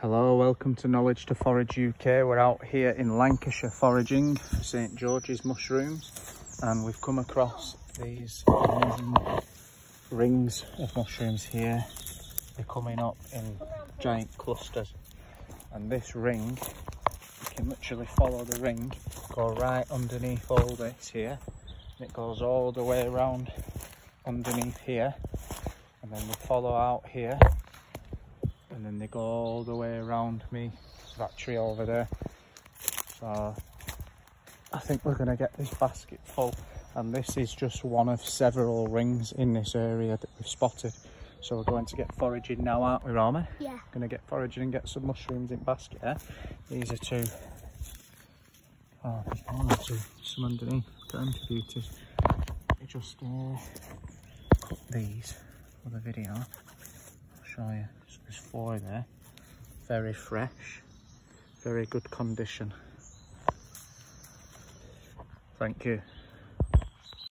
Hello, welcome to Knowledge to Forage UK. We're out here in Lancashire foraging for St George's mushrooms and we've come across these amazing rings of mushrooms here. They're coming up in giant clusters and this ring, you can literally follow the ring, go right underneath all this here and it goes all the way around underneath here and then we follow out here and then they go all the way around me that tree over there so I think we're going to get this basket full and this is just one of several rings in this area that we've spotted so we're going to get foraging now aren't we Rama? Yeah. Going to get foraging and get some mushrooms in basket eh? These are two Oh, there's one or two, some underneath, got them beauties. I just uh, cut these for the video. I'll show you. There's four there. Very fresh, very good condition. Thank you.